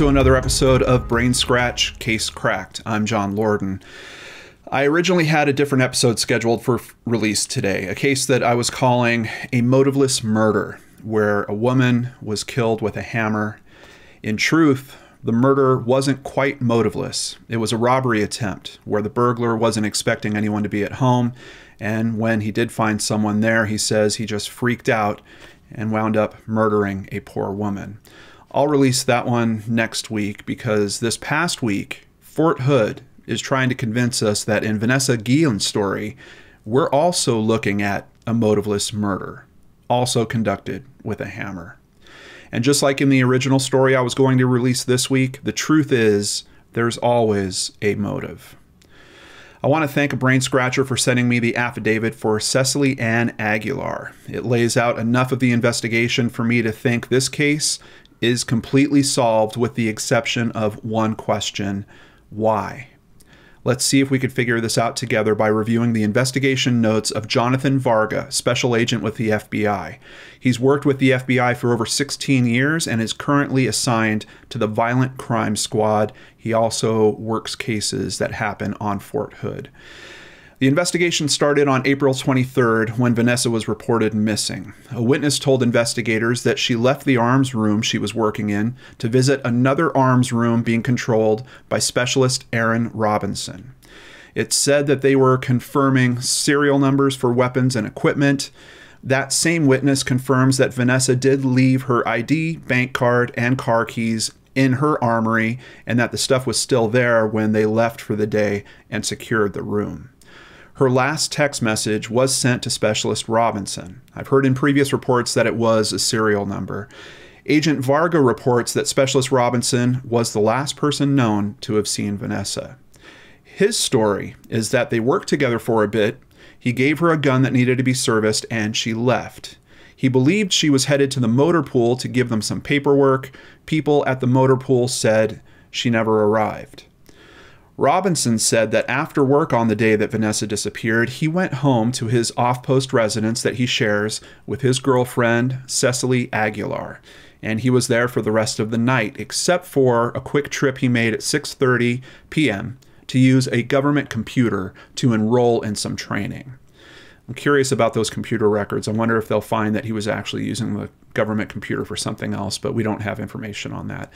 to another episode of Brain Scratch Case Cracked. I'm John Lordan. I originally had a different episode scheduled for release today, a case that I was calling a motiveless murder, where a woman was killed with a hammer. In truth, the murder wasn't quite motiveless. It was a robbery attempt where the burglar wasn't expecting anyone to be at home, and when he did find someone there, he says he just freaked out and wound up murdering a poor woman. I'll release that one next week because this past week, Fort Hood is trying to convince us that in Vanessa Guillen's story, we're also looking at a motiveless murder, also conducted with a hammer. And just like in the original story I was going to release this week, the truth is there's always a motive. I want to thank a brain scratcher for sending me the affidavit for Cecily Ann Aguilar. It lays out enough of the investigation for me to think this case is completely solved with the exception of one question why? Let's see if we could figure this out together by reviewing the investigation notes of Jonathan Varga, special agent with the FBI. He's worked with the FBI for over 16 years and is currently assigned to the Violent Crime Squad. He also works cases that happen on Fort Hood. The investigation started on April 23rd when Vanessa was reported missing. A witness told investigators that she left the arms room she was working in to visit another arms room being controlled by specialist Aaron Robinson. It said that they were confirming serial numbers for weapons and equipment. That same witness confirms that Vanessa did leave her ID, bank card, and car keys in her armory and that the stuff was still there when they left for the day and secured the room. Her last text message was sent to Specialist Robinson. I've heard in previous reports that it was a serial number. Agent Varga reports that Specialist Robinson was the last person known to have seen Vanessa. His story is that they worked together for a bit. He gave her a gun that needed to be serviced, and she left. He believed she was headed to the motor pool to give them some paperwork. People at the motor pool said she never arrived. Robinson said that after work on the day that Vanessa disappeared, he went home to his off post residence that he shares with his girlfriend, Cecily Aguilar. And he was there for the rest of the night, except for a quick trip he made at 6:30 p.m. to use a government computer to enroll in some training. I'm curious about those computer records. I wonder if they'll find that he was actually using the government computer for something else, but we don't have information on that.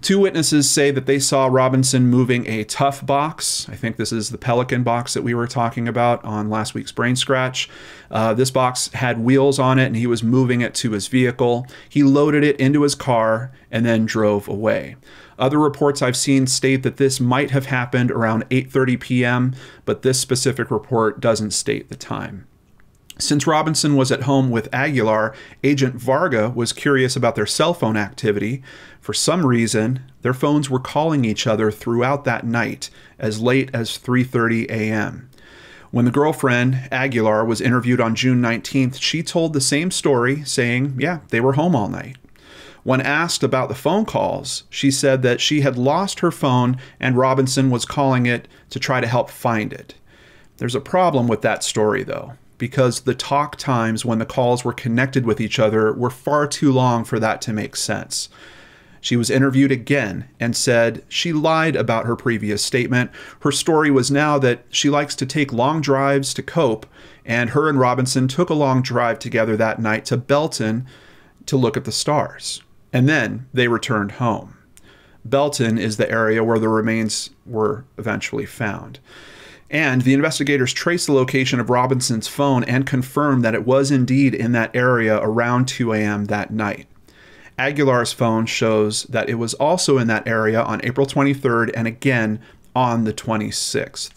Two witnesses say that they saw Robinson moving a tough box. I think this is the Pelican box that we were talking about on last week's Brain Scratch. Uh, this box had wheels on it and he was moving it to his vehicle. He loaded it into his car and then drove away. Other reports I've seen state that this might have happened around 8:30 p.m., but this specific report doesn't state the time. Since Robinson was at home with Aguilar, Agent Varga was curious about their cell phone activity. For some reason, their phones were calling each other throughout that night, as late as 3:30 a.m. When the girlfriend, Aguilar, was interviewed on June 19th, she told the same story, saying, "Yeah, they were home all night." When asked about the phone calls, she said that she had lost her phone and Robinson was calling it to try to help find it. There's a problem with that story, though because the talk times when the calls were connected with each other were far too long for that to make sense. She was interviewed again and said she lied about her previous statement. Her story was now that she likes to take long drives to cope, and her and Robinson took a long drive together that night to Belton to look at the stars. And then they returned home. Belton is the area where the remains were eventually found. And the investigators traced the location of Robinson's phone and confirmed that it was indeed in that area around 2 a.m. that night. Aguilar's phone shows that it was also in that area on April 23rd and again on the 26th.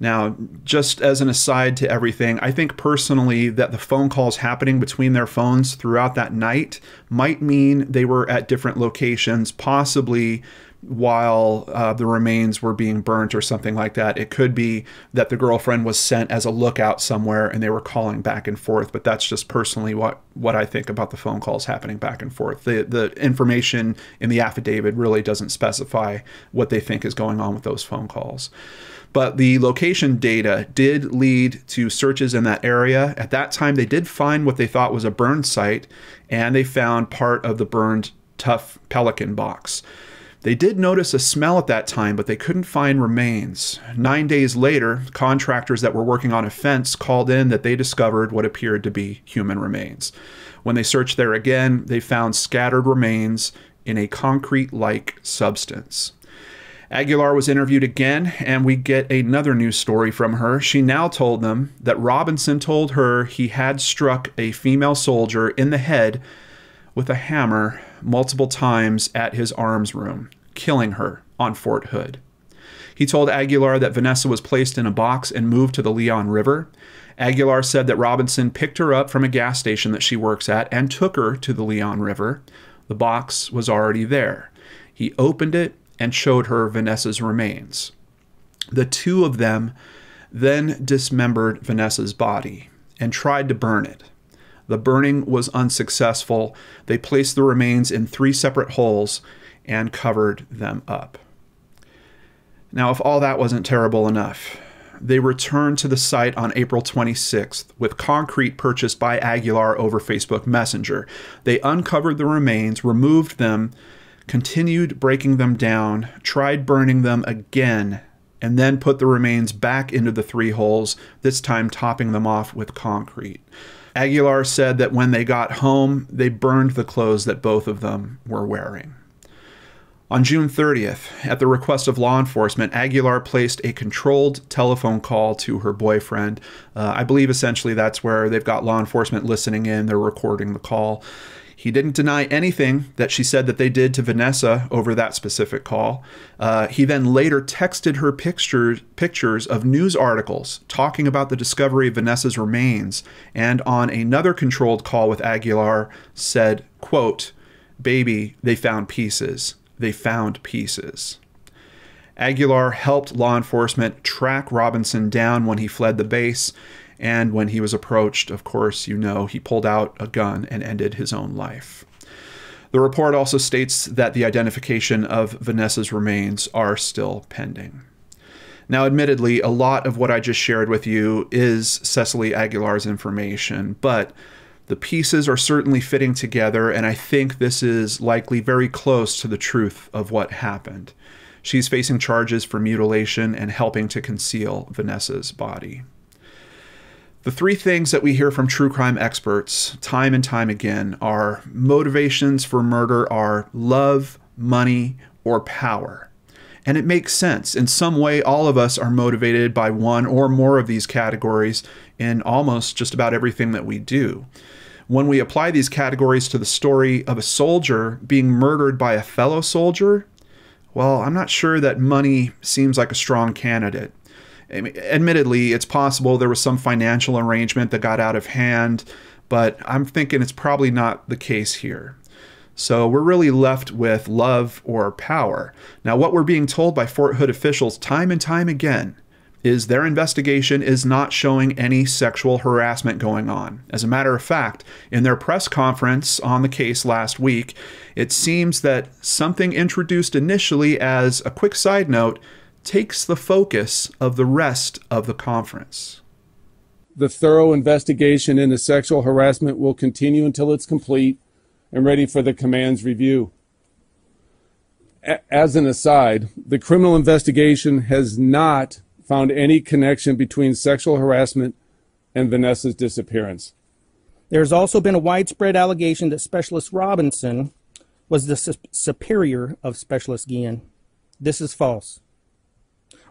Now, just as an aside to everything, I think personally that the phone calls happening between their phones throughout that night might mean they were at different locations, possibly while uh, the remains were being burnt or something like that. It could be that the girlfriend was sent as a lookout somewhere and they were calling back and forth. But that's just personally what what I think about the phone calls happening back and forth. The the information in the affidavit really doesn't specify what they think is going on with those phone calls. But the location data did lead to searches in that area. At that time, they did find what they thought was a burned site, and they found part of the burned tough pelican box. They did notice a smell at that time, but they couldn't find remains. Nine days later, contractors that were working on a fence called in that they discovered what appeared to be human remains. When they searched there again, they found scattered remains in a concrete like substance. Aguilar was interviewed again, and we get another news story from her. She now told them that Robinson told her he had struck a female soldier in the head with a hammer multiple times at his arms room, killing her on Fort Hood. He told Aguilar that Vanessa was placed in a box and moved to the Leon River. Aguilar said that Robinson picked her up from a gas station that she works at and took her to the Leon River. The box was already there. He opened it and showed her Vanessa's remains. The two of them then dismembered Vanessa's body and tried to burn it. The burning was unsuccessful. They placed the remains in three separate holes and covered them up. Now, if all that wasn't terrible enough, they returned to the site on April 26th with concrete purchased by Aguilar over Facebook Messenger. They uncovered the remains, removed them, continued breaking them down, tried burning them again, and then put the remains back into the three holes, this time topping them off with concrete. Aguilar said that when they got home, they burned the clothes that both of them were wearing. On June 30th, at the request of law enforcement, Aguilar placed a controlled telephone call to her boyfriend. Uh, I believe essentially that's where they've got law enforcement listening in, they're recording the call. He didn't deny anything that she said that they did to Vanessa over that specific call. Uh, he then later texted her pictures, pictures of news articles talking about the discovery of Vanessa's remains, and on another controlled call with Aguilar said, quote, Baby, they found pieces. They found pieces. Aguilar helped law enforcement track Robinson down when he fled the base and when he was approached, of course, you know, he pulled out a gun and ended his own life. The report also states that the identification of Vanessa's remains are still pending. Now, admittedly, a lot of what I just shared with you is Cecily Aguilar's information, but the pieces are certainly fitting together, and I think this is likely very close to the truth of what happened. She's facing charges for mutilation and helping to conceal Vanessa's body. The three things that we hear from true crime experts time and time again are motivations for murder are love, money, or power. And it makes sense. In some way, all of us are motivated by one or more of these categories in almost just about everything that we do. When we apply these categories to the story of a soldier being murdered by a fellow soldier, well, I'm not sure that money seems like a strong candidate. Admittedly, it's possible there was some financial arrangement that got out of hand, but I'm thinking it's probably not the case here. So we're really left with love or power. Now, what we're being told by Fort Hood officials time and time again is their investigation is not showing any sexual harassment going on. As a matter of fact, in their press conference on the case last week, it seems that something introduced initially as a quick side note takes the focus of the rest of the conference. The thorough investigation into sexual harassment will continue until it's complete and ready for the command's review. As an aside, the criminal investigation has not found any connection between sexual harassment and Vanessa's disappearance. There's also been a widespread allegation that Specialist Robinson was the su- superior of Specialist Guillen. This is false.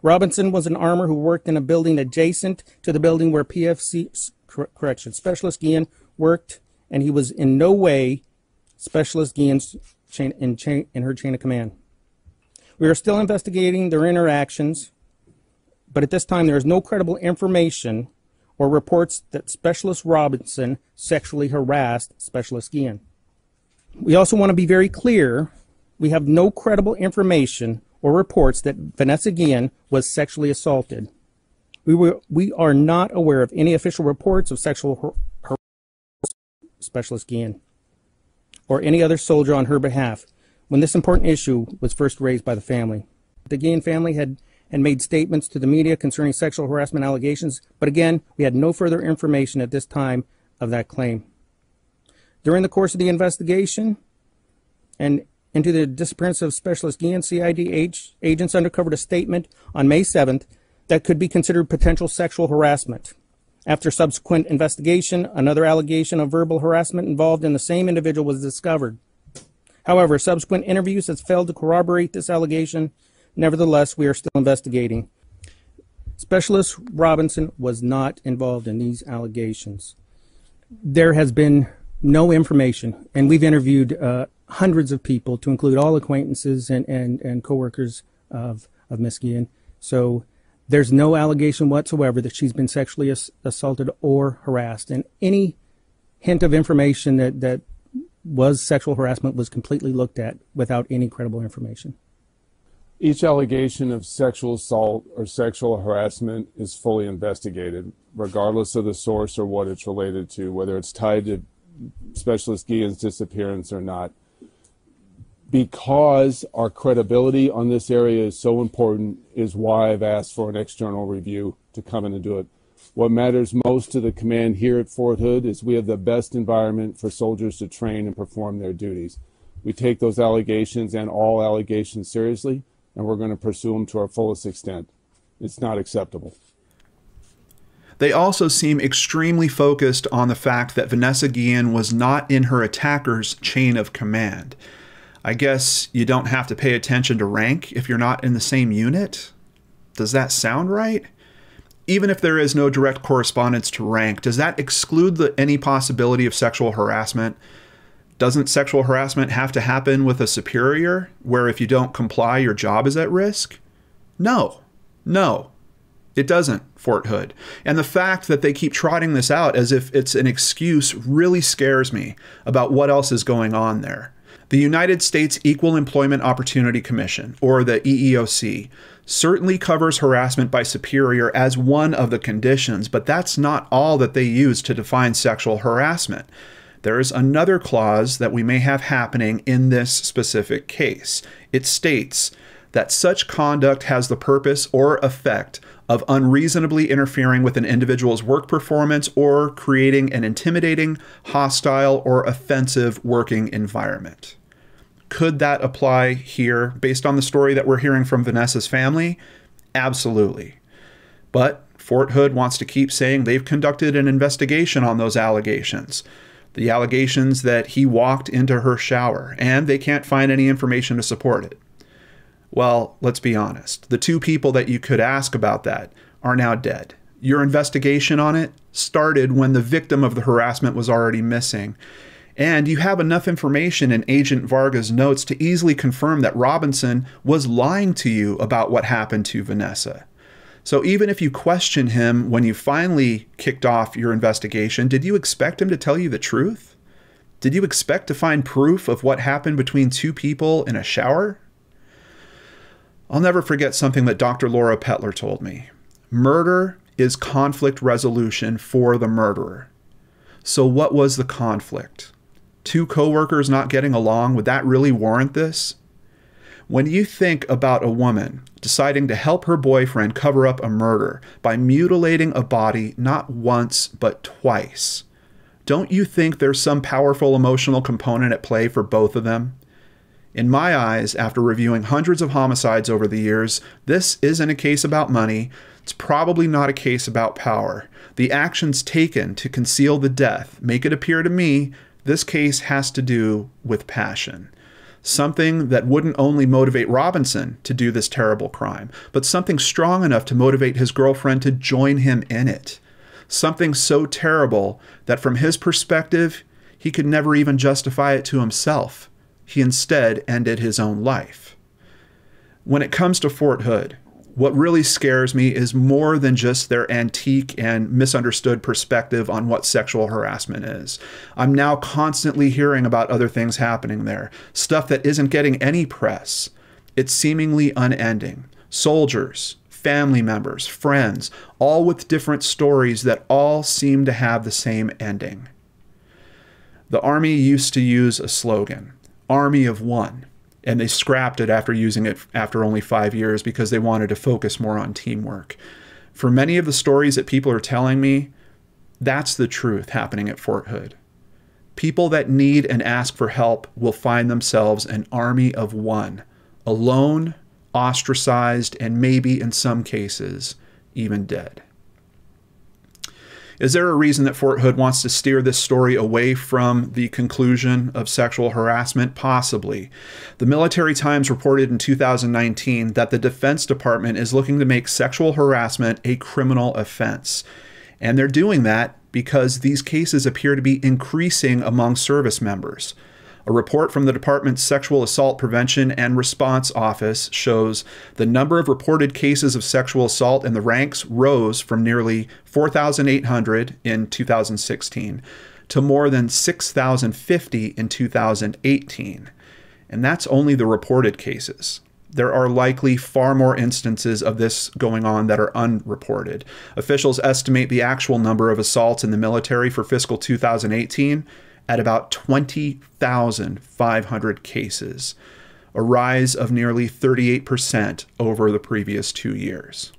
Robinson was an armor who worked in a building adjacent to the building where PFC correction specialist Guillen worked, and he was in no way specialist Guillen's chain in, chain in her chain of command. We are still investigating their interactions, but at this time there is no credible information or reports that Specialist Robinson sexually harassed Specialist Guillen. We also want to be very clear we have no credible information or reports that Vanessa Guillen was sexually assaulted. We, were, we are not aware of any official reports of sexual harassment Specialist Guillen or any other soldier on her behalf when this important issue was first raised by the family. The Guillen family had, had made statements to the media concerning sexual harassment allegations, but again, we had no further information at this time of that claim. During the course of the investigation, and into the disappearance of Specialist Guillen, CID agents uncovered a statement on May 7th that could be considered potential sexual harassment. After subsequent investigation, another allegation of verbal harassment involved in the same individual was discovered. However, subsequent interviews has failed to corroborate this allegation. Nevertheless, we are still investigating. Specialist Robinson was not involved in these allegations. There has been no information, and we've interviewed uh, hundreds of people, to include all acquaintances and, and, and coworkers of, of Miss Guillen. So there's no allegation whatsoever that she's been sexually ass- assaulted or harassed. And any hint of information that, that was sexual harassment was completely looked at without any credible information. Each allegation of sexual assault or sexual harassment is fully investigated, regardless of the source or what it's related to, whether it's tied to Specialist Guillen's disappearance or not. Because our credibility on this area is so important, is why I've asked for an external review to come in and do it. What matters most to the command here at Fort Hood is we have the best environment for soldiers to train and perform their duties. We take those allegations and all allegations seriously and we're going to pursue them to our fullest extent. It's not acceptable. They also seem extremely focused on the fact that Vanessa Guillen was not in her attacker's chain of command. I guess you don't have to pay attention to rank if you're not in the same unit? Does that sound right? Even if there is no direct correspondence to rank, does that exclude the, any possibility of sexual harassment? Doesn't sexual harassment have to happen with a superior where if you don't comply, your job is at risk? No, no, it doesn't, Fort Hood. And the fact that they keep trotting this out as if it's an excuse really scares me about what else is going on there. The United States Equal Employment Opportunity Commission, or the EEOC, certainly covers harassment by superior as one of the conditions, but that's not all that they use to define sexual harassment there is another clause that we may have happening in this specific case. It states that such conduct has the purpose or effect of unreasonably interfering with an individual's work performance or creating an intimidating, hostile, or offensive working environment. Could that apply here based on the story that we're hearing from Vanessa's family? Absolutely. But Fort Hood wants to keep saying they've conducted an investigation on those allegations the allegations that he walked into her shower, and they can't find any information to support it. Well, let's be honest. The two people that you could ask about that are now dead. Your investigation on it started when the victim of the harassment was already missing. And you have enough information in Agent Varga's notes to easily confirm that Robinson was lying to you about what happened to Vanessa. So even if you question him when you finally kicked off your investigation, did you expect him to tell you the truth? Did you expect to find proof of what happened between two people in a shower? I'll never forget something that Dr. Laura Pettler told me. Murder is conflict resolution for the murderer. So, what was the conflict? Two coworkers not getting along, would that really warrant this? When you think about a woman deciding to help her boyfriend cover up a murder by mutilating a body not once but twice, don't you think there's some powerful emotional component at play for both of them? In my eyes, after reviewing hundreds of homicides over the years, this isn't a case about money. It's probably not a case about power. The actions taken to conceal the death make it appear to me this case has to do with passion something that wouldn't only motivate Robinson to do this terrible crime, but something strong enough to motivate his girlfriend to join him in it. Something so terrible that from his perspective, he could never even justify it to himself. He instead ended his own life. When it comes to Fort Hood, what really scares me is more than just their antique and misunderstood perspective on what sexual harassment is. I'm now constantly hearing about other things happening there, stuff that isn't getting any press. It's seemingly unending. Soldiers, family members, friends, all with different stories that all seem to have the same ending. The Army used to use a slogan Army of One and they scrapped it after using it after only five years because they wanted to focus more on teamwork. For many of the stories that people are telling me, that's the truth happening at Fort Hood. People that need and ask for help will find themselves an army of one, alone, ostracized, and maybe in some cases, even dead. Is there a reason that Fort Hood wants to steer this story away from the conclusion of sexual harassment? Possibly. The Military Times reported in 2019 that the Defense Department is looking to make sexual harassment a criminal offense. And they're doing that because these cases appear to be increasing among service members. A report from the Department's Sexual Assault Prevention and Response Office shows the number of reported cases of sexual assault in the ranks rose from nearly 4,800 in 2016 to more than 6,050 in 2018. And that's only the reported cases. There are likely far more instances of this going on that are unreported. Officials estimate the actual number of assaults in the military for fiscal 2018 at about 20,500 cases, a rise of nearly 38% over the previous two years.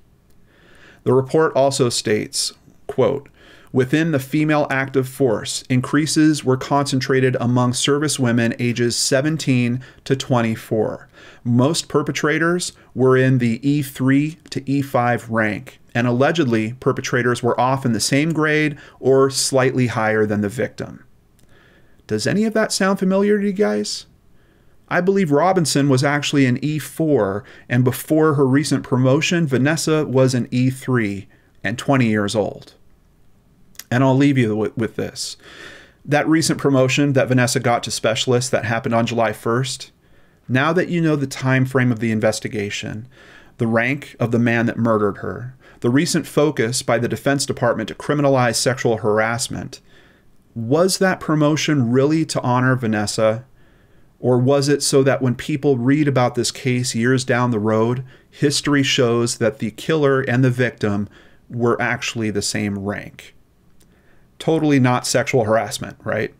The report also states, quote, Within the female active force, increases were concentrated among service women ages 17 to 24. Most perpetrators were in the E3 to E5 rank, and allegedly, perpetrators were often the same grade or slightly higher than the victim. Does any of that sound familiar to you guys? I believe Robinson was actually an E4, and before her recent promotion, Vanessa was an E3 and 20 years old. And I'll leave you with, with this. That recent promotion that Vanessa got to specialist that happened on July 1st, now that you know the time frame of the investigation, the rank of the man that murdered her, the recent focus by the Defense Department to criminalize sexual harassment, was that promotion really to honor Vanessa? Or was it so that when people read about this case years down the road, history shows that the killer and the victim were actually the same rank? Totally not sexual harassment, right?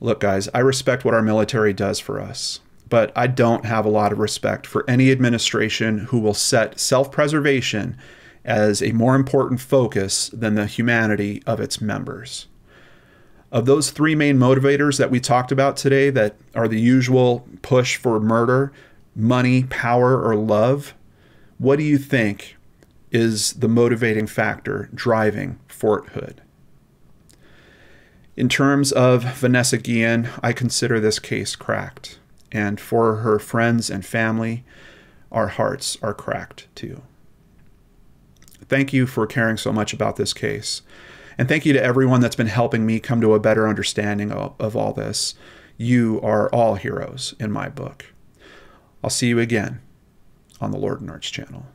Look, guys, I respect what our military does for us, but I don't have a lot of respect for any administration who will set self preservation as a more important focus than the humanity of its members. Of those three main motivators that we talked about today, that are the usual push for murder, money, power, or love, what do you think is the motivating factor driving Fort Hood? In terms of Vanessa Guillen, I consider this case cracked. And for her friends and family, our hearts are cracked too. Thank you for caring so much about this case. And thank you to everyone that's been helping me come to a better understanding of, of all this. You are all heroes in my book. I'll see you again on the LordanArts channel.